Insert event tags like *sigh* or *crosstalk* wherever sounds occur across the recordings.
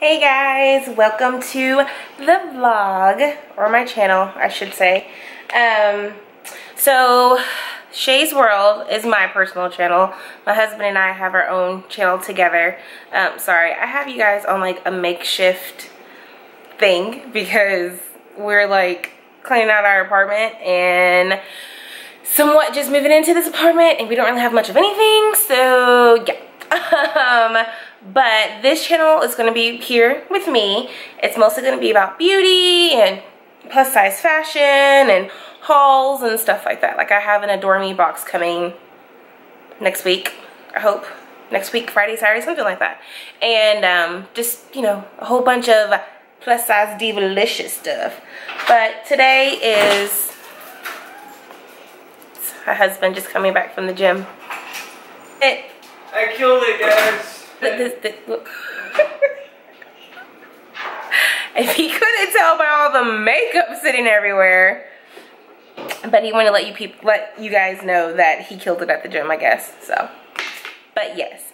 Hey guys, welcome to the vlog, or my channel, I should say. Um, so, Shay's World is my personal channel. My husband and I have our own channel together. Um, sorry, I have you guys on like a makeshift thing *laughs* because we're like cleaning out our apartment and somewhat just moving into this apartment and we don't really have much of anything, so yeah. *laughs* um, but this channel is going to be here with me. It's mostly going to be about beauty and plus size fashion and hauls and stuff like that. Like I have an Adore Me box coming next week, I hope. Next week, Friday, Saturday, something like that. And um, just, you know, a whole bunch of plus size divalicious stuff. But today is my husband just coming back from the gym. It, I killed it, guys. This, this, look. *laughs* if he couldn't tell by all the makeup sitting everywhere, but he wanted to let you people, let you guys know that he killed it at the gym, I guess. So, but yes,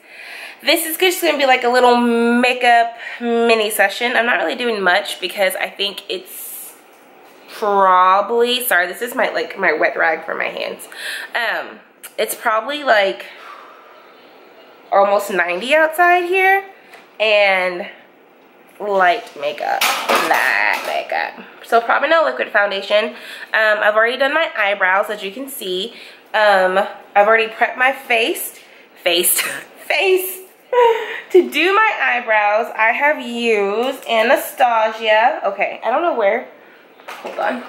this is just gonna be like a little makeup mini session. I'm not really doing much because I think it's probably sorry. This is my like my wet rag for my hands. Um, it's probably like almost 90 outside here and light makeup light makeup. So probably no liquid foundation. Um, i've already done my eyebrows as you can see. Um, i've already prepped my face face *laughs* face to do my eyebrows. I have used anastasia. Okay i don't know where. Hold on.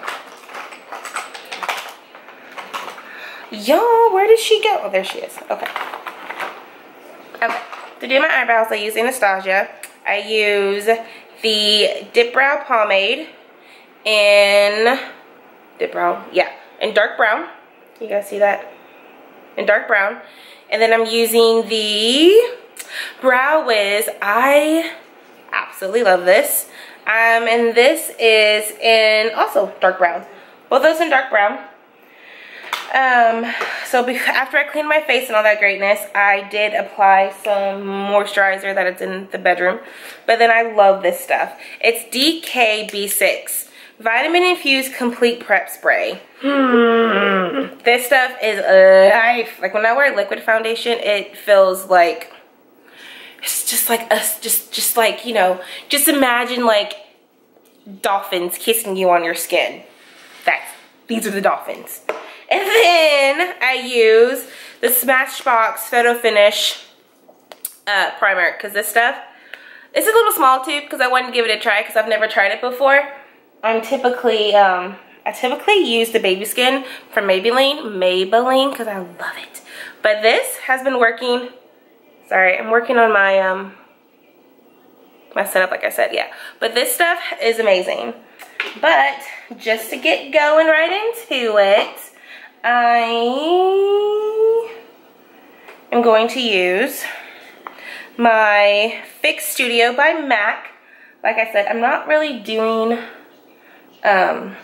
Y'all where did she go? Oh there she is. Okay Okay, to do my eyebrows, I use Anastasia. I use the Dip Brow Pomade in, Dip Brow, yeah, in dark brown. You guys see that? In dark brown. And then I'm using the Brow Wiz. I absolutely love this. Um, and this is in also dark brown. Both those in dark brown. Um, so after I cleaned my face and all that greatness, I did apply some moisturizer that is in the bedroom. But then I love this stuff. It's DKB6 Vitamin Infused Complete Prep Spray. Hmm. This stuff is life. Like when I wear liquid foundation, it feels like, it's just like us, just, just like, you know, just imagine like dolphins kissing you on your skin. That's, these are the dolphins. And then I use the Smashbox Photo Finish uh, primer because this stuff, it's a little small tube because I wanted to give it a try because I've never tried it before. I'm typically, um, I typically use the baby skin from Maybelline, Maybelline because I love it. But this has been working, sorry, I'm working on my, um, my setup like I said, yeah. But this stuff is amazing. But just to get going right into it, I am going to use my Fix Studio by MAC. Like I said, I'm not really doing um,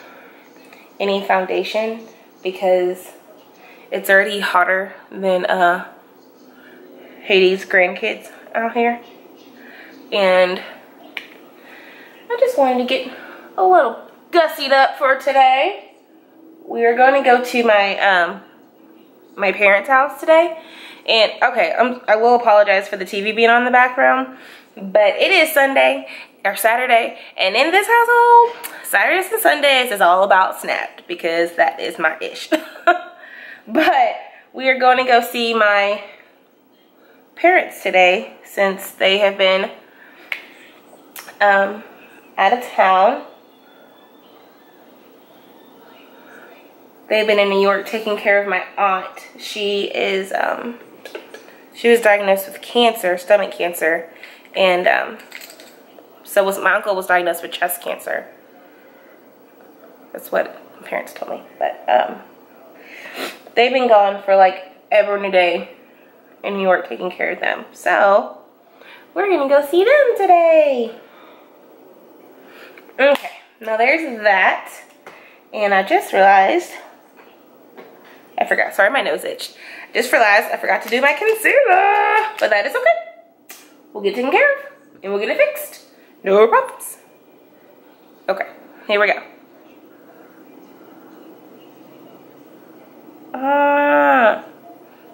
any foundation because it's already hotter than uh, Hades' grandkids out here. And I just wanted to get a little gussied up for today we are going to go to my um my parents house today. And okay I'm, i will apologize for the tv being on the background but it is sunday or saturday and in this household saturdays and sundays is all about snapped because that is my ish. *laughs* But we are going to go see my parents today since they have been um, out of town they've been in New York taking care of my aunt. She is, um, she was diagnosed with cancer, stomach cancer, and um, so was my uncle was diagnosed with chest cancer. That's what my parents told me. But um, they've been gone for like ever and a day in New York taking care of them. So we're gonna go see them today. Okay, now there's that. And I just realized I forgot. Sorry, my nose itched. Just realized I forgot to do my concealer. But that is okay. We'll get taken care of. And we'll get it fixed. No problems. Okay, here we go. Ah,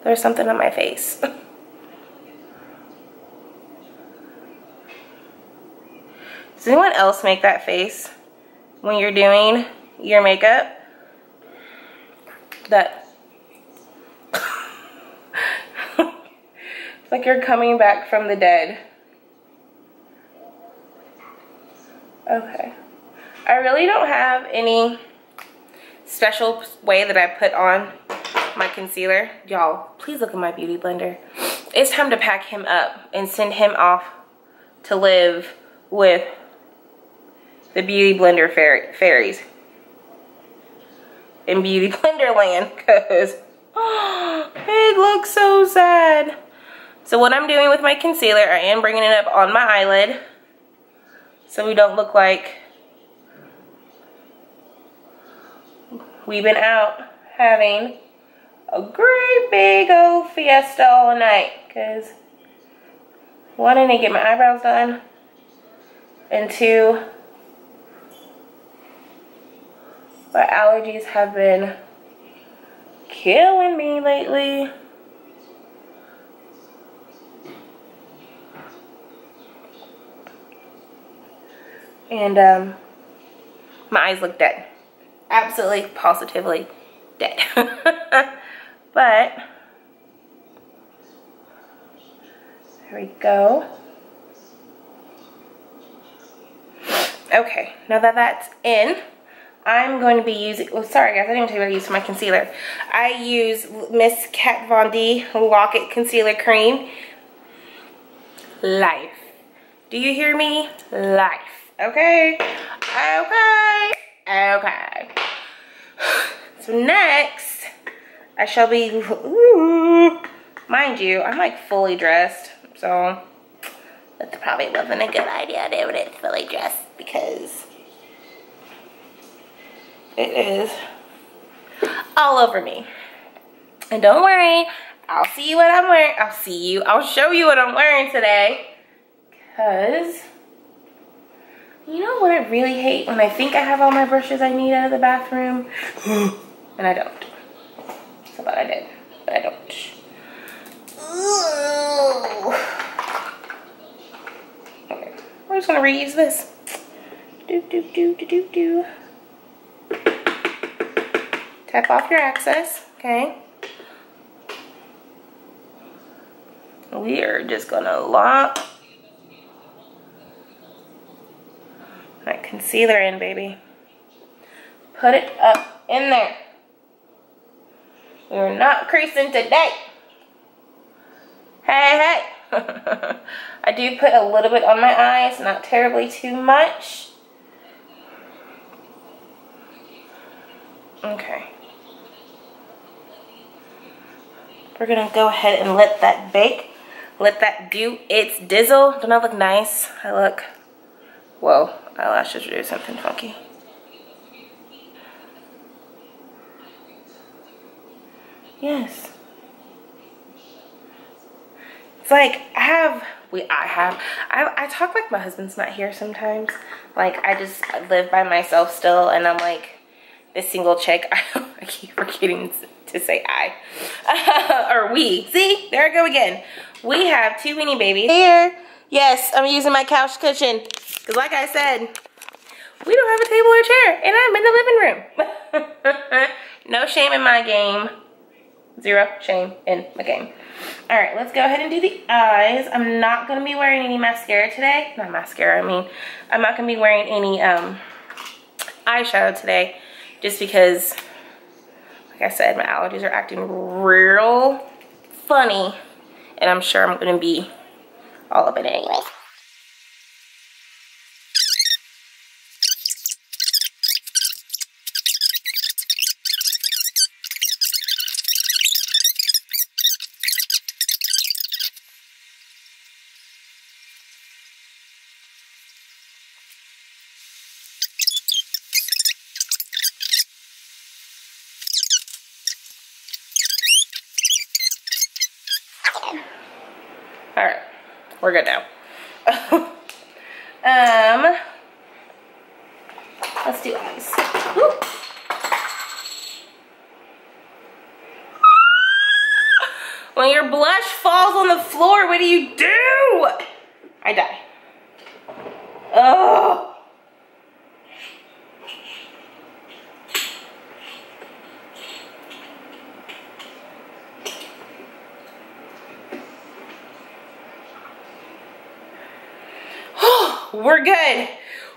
there's something on my face. *laughs* Does anyone else make that face when you're doing your makeup? That it's like you're coming back from the dead. Okay. I really don't have any special way that I put on my concealer. Y'all, please look at my beauty blender. It's time to pack him up and send him off to live with the beauty blender fairies in beauty *laughs* blender land because oh, *gasps* it looks so sad. So what I'm doing with my concealer, I am bringing it up on my eyelid so we don't look like we've been out having a great big old fiesta all night because one, I didn't get my eyebrows done and two, my allergies have been killing me lately. And um, my eyes look dead. Absolutely, positively dead. *laughs* but, there we go. Okay, now that that's in, I'm going to be using, oh sorry guys, I didn't even tell you what I use for my concealer. I use Miss Kat Von D Lock It Concealer Cream. Life. Do you hear me? Life. Okay? Okay. Okay. *sighs* So next, I shall be, ooh, mind you, I'm like fully dressed. So that probably wasn't a good idea to it fully dressed because it is all over me. And don't worry, I'll see you what I'm wearing. I'll see you. I'll show you what I'm wearing today. Because you know what I really hate? When I think I have all my brushes I need out of the bathroom, *gasps* and I don't. So but I did, but I don't. Okay, we're just gonna reuse this. Do do do do do do. Tap off your excess, okay? We are just gonna lock that concealer in, baby. Put it up in there. We're not creasing today. Hey, hey. *laughs* I do put a little bit on my eyes, not terribly too much. Okay. We're gonna go ahead and let that bake. Let that do its dizzle. Don't I look nice? I look, whoa, eyelashes are do something funky. Yes. It's like, I have, we, I have, I, I talk like my husband's not here sometimes. Like, I just live by myself still, and I'm like, this single chick, *laughs* I keep forgetting to say I. *laughs* or we. See? There I go again. We have two weenie babies. Here. Yes, I'm using my couch cushion. Because like I said, we don't have a table or chair. And I'm in the living room. *laughs* no shame in my game. Zero shame in my game. All right, let's go ahead and do the eyes. I'm not to be wearing any mascara today. Not mascara, I mean. I'm not to be wearing any um, eyeshadow today. Just because like I said, my allergies are acting real funny. And I'm sure I'm to be all up in it anyway. All right, we're good now. Um, let's do eyes. When your blush falls on the floor, what do you do? I die. Oh. We're good.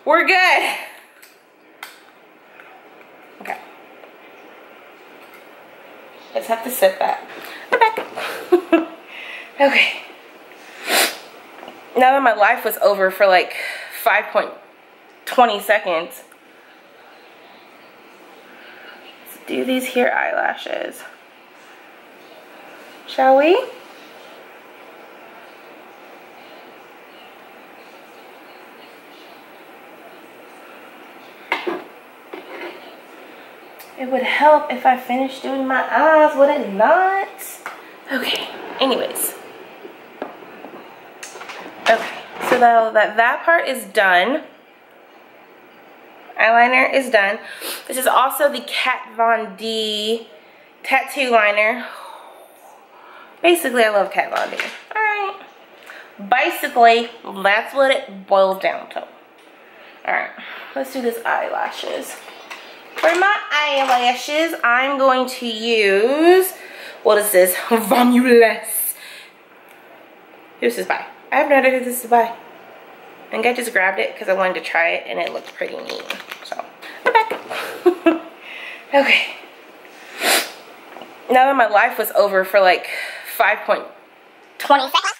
We're good. Okay. Let's have to sit back. We're back. *laughs* okay. Now that my life was over for like 5.20 seconds, let's do these here eyelashes. Shall we? It would help if I finished doing my eyes, would it not? Okay, anyways. Okay, so now that that part is done, eyeliner is done. This is also the Kat Von D tattoo liner. Basically, I love Kat Von D. Alright. Basically, that's what it boils down to. Alright, let's do this eyelashes. For my eyelashes, I'm going to use, what is this? *laughs* Vomulus. This is by. I have no idea who this is by. I think I just grabbed it because I wanted to try it and it looked pretty neat. So, I'm back. *laughs* okay. Now that my life was over for like 5.20 seconds.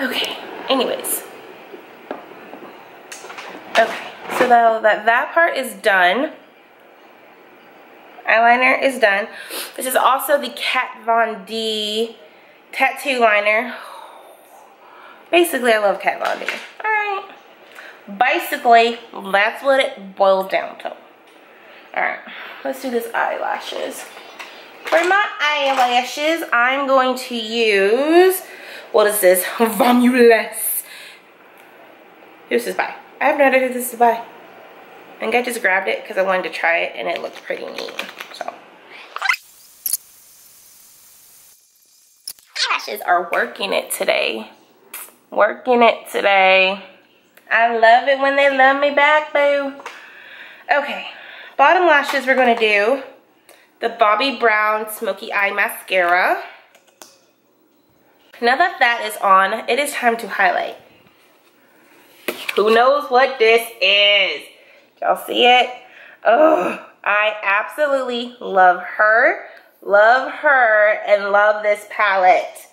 Okay, anyways. Okay, so now that that part is done, eyeliner is done. This is also the Kat Von D tattoo liner. Basically, I love Kat Von D. Alright. Basically, that's what it boils down to. Alright, let's do this eyelashes. For my eyelashes, I'm going to use what is this? *laughs* Vomulus. This is by. I have no idea who this is by. I think I just grabbed it because I wanted to try it and it looked pretty neat. So. Eyelashes are working it today. Working it today. I love it when they love me back, boo. Okay, bottom lashes we're gonna do the Bobbi Brown Smoky Eye Mascara. Now that that is on, it is time to highlight. Who knows what this is? Y'all see it? Oh, I absolutely love her, love her, and love this palette.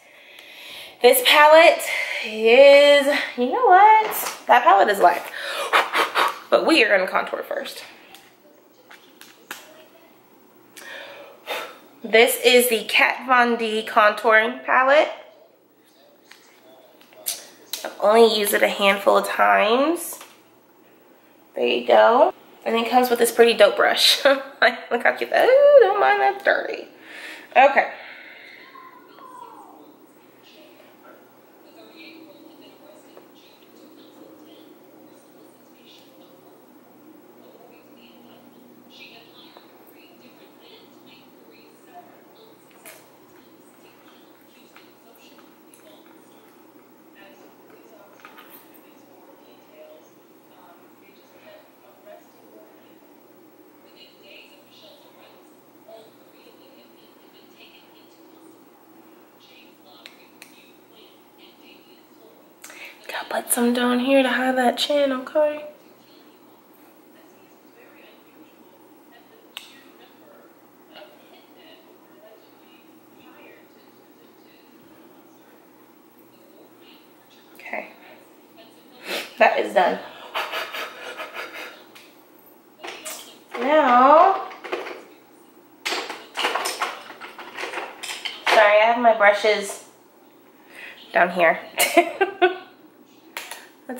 This palette is, you know what? That palette is life. But we are gonna contour first. This is the Kat Von D contouring palette. Only used it a handful of times. There you go. And it comes with this pretty dope brush. *laughs* Look how cute that, ooh, don't mind that's dirty. Okay. Put some down here to hide that chin, okay? Okay. That is done. Now, sorry, I have my brushes down here. *laughs*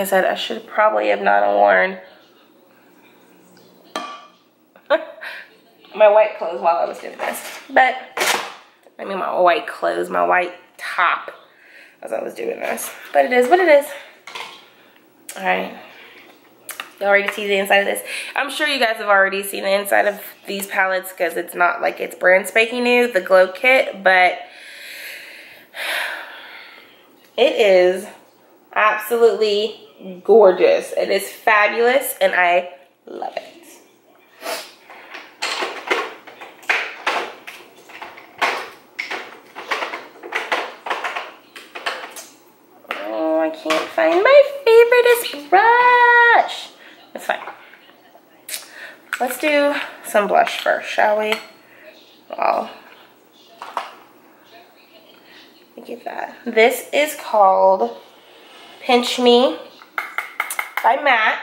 I said, I should probably have not worn my white clothes while I was doing this. But, I mean my white clothes, my white top as I was doing this. But it is what it is. Alright. Y'all ready to see the inside of this? I'm sure you guys have already seen the inside of these palettes because it's not like it's brand spanking new, the glow kit, but *sighs* it is absolutely gorgeous. It is fabulous and I love it. Oh, I can't find my favoriteest brush. It's fine. Let's do some blush first, shall we? Wow. Get that. This is called Pinch Me by MAC.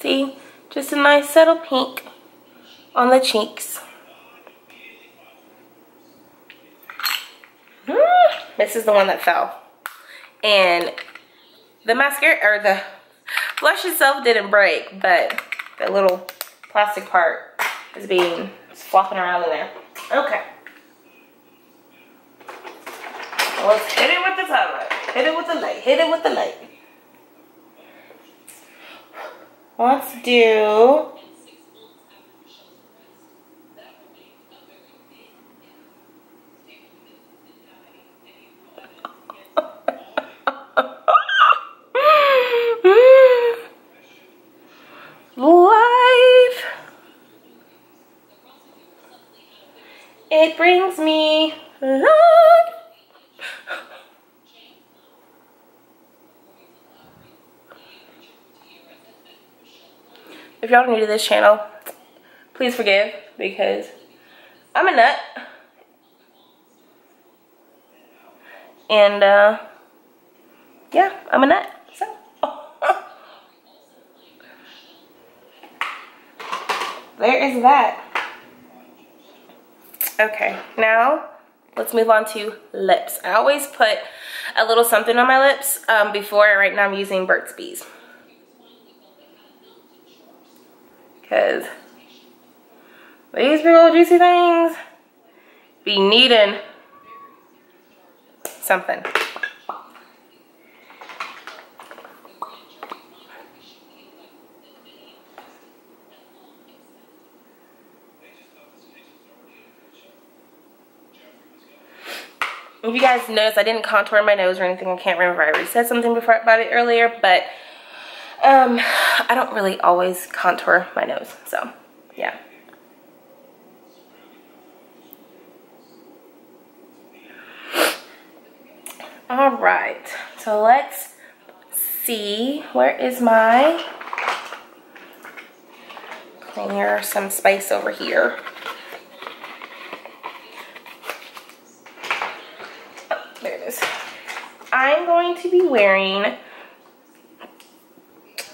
See, just a nice subtle pink on the cheeks. This is the one that fell. And the mascara, or the blush itself didn't break, but the little plastic part is being flopping around in there. Okay. Let's hit it with the sunlight. Hit it with the light. Hit it with the light. Let's do life. It brings me life. If y'all are new to this channel, please forgive because I'm a nut. And uh, yeah, I'm a nut. So. *laughs* there is that. Okay, now let's move on to lips. I always put a little something on my lips um, before. Right now I'm using Burt's Bees. Because these big old juicy things be needing something. If you guys notice, I didn't contour my nose or anything. I can't remember. I already said something before about it earlier, but um, *sighs* I don't really always contour my nose. So, yeah. All right. So let's see. Where is my clear some space over here. Oh, there it is. I'm going to be wearing,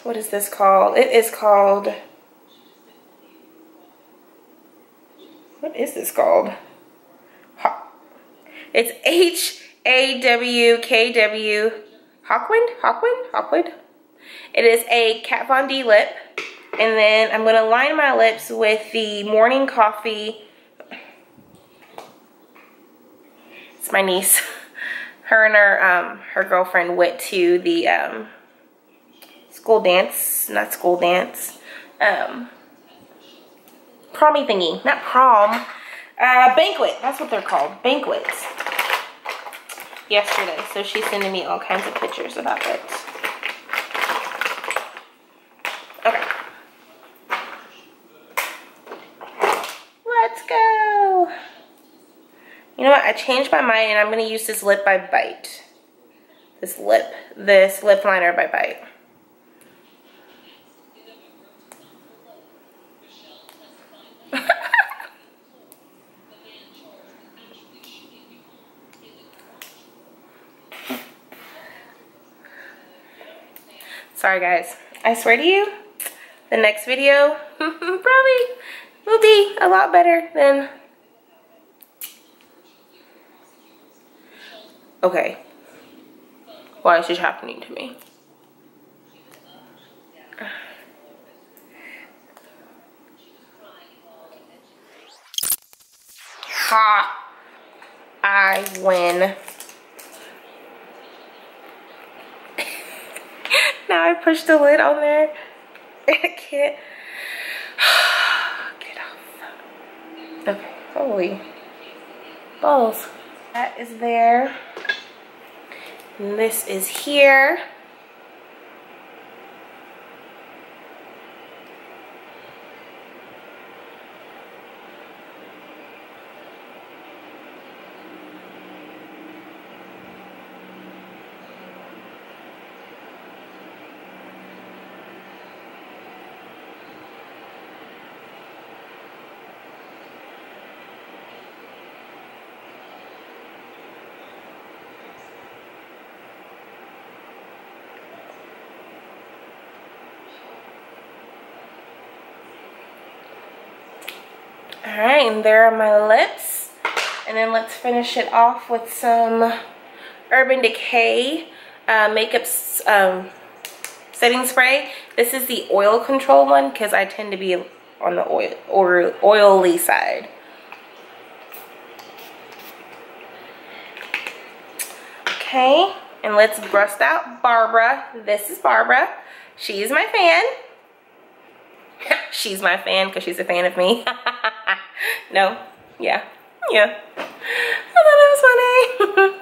what is this called? It is called, what is this called? It's H-A-W-K-W, Hawkwind? Hawkwind? Hawkwind? It is a Kat Von D lip. And then I'm going to line my lips with the Morning Coffee. It's my niece. *laughs* her and her um, her girlfriend went to the um, school dance, not school dance, um, promy thingy, not prom, uh, banquet. That's what they're called, banquets. Yesterday, so she's sending me all kinds of pictures about it. Okay. Let's go. You know what? I changed my mind and I'm going to use this lip by Bite. This lip, this lip liner by Bite. Sorry guys. I swear to you, the next video *laughs* probably will be a lot better than... Okay. Why is this happening to me? *sighs* Ha! I win. now I pushed the lid on there. *laughs* I can't. *sighs* Get off. Okay, holy balls. That is there. And this is here. All right, and there are my lips. And then let's finish it off with some Urban Decay uh, makeup um, setting spray. This is the oil control one because I tend to be on the oil or oily side. Okay, and let's bust out Barbara. This is Barbara. She's my fan. *laughs* she's my fan because she's a fan of me. *laughs* *laughs* no, yeah, yeah. I thought it was funny.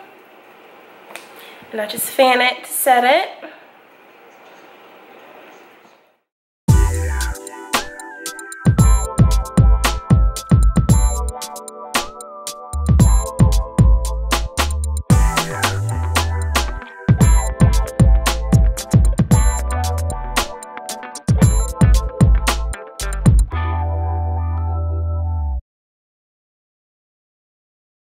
*laughs* and I just fan it to set it.